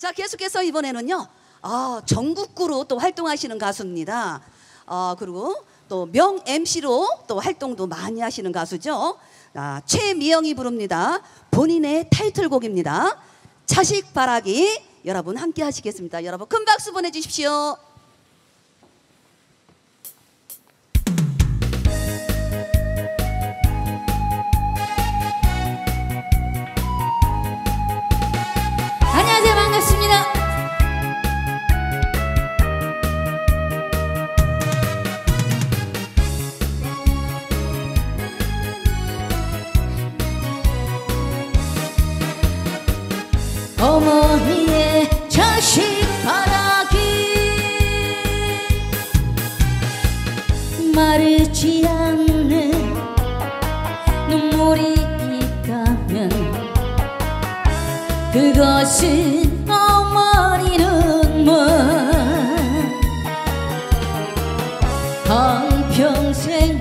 자, 계속해서 이번에는요. 아, 전국구로 또 활동하시는 가수입니다. 아, 그리고 또 명 MC로 또 활동도 많이 하시는 가수죠. 아, 최미영이 부릅니다. 본인의 타이틀곡입니다. 자식 바라기 여러분 함께 하시겠습니다. 여러분 큰 박수 보내주십시오. 눈물이 있다면 그것은 어머니 눈물. 한평생은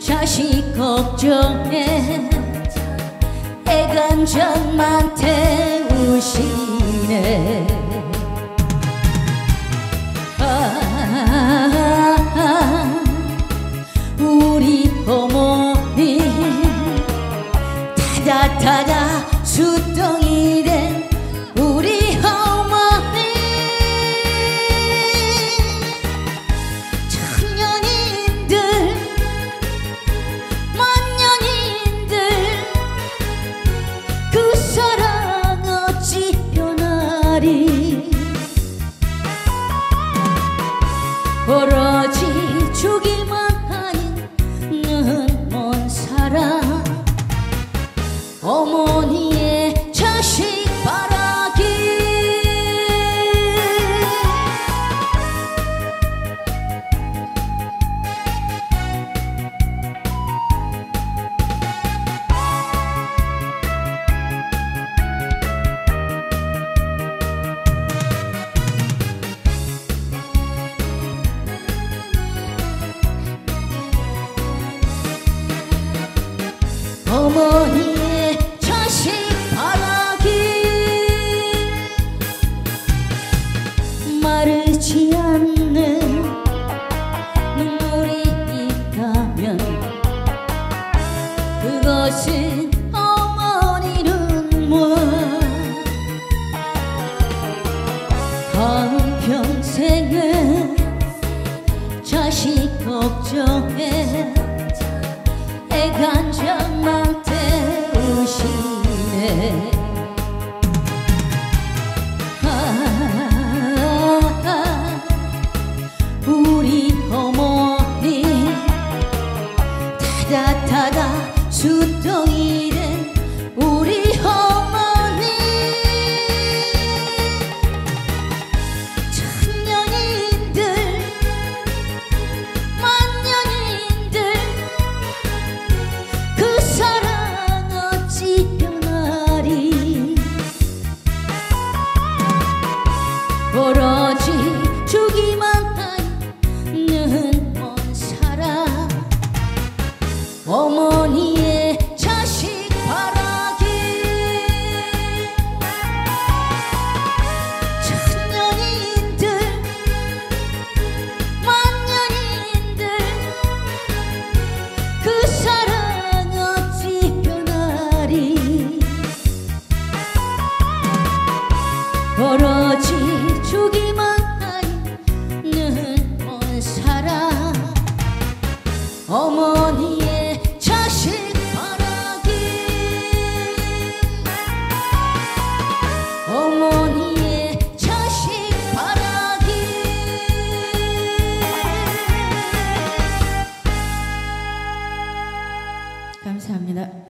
자식 걱정에 애간장만 태 수동이 된 우리 그것은 어머니 눈물 한평생은 자식 걱정에 애간장만 된 우리 어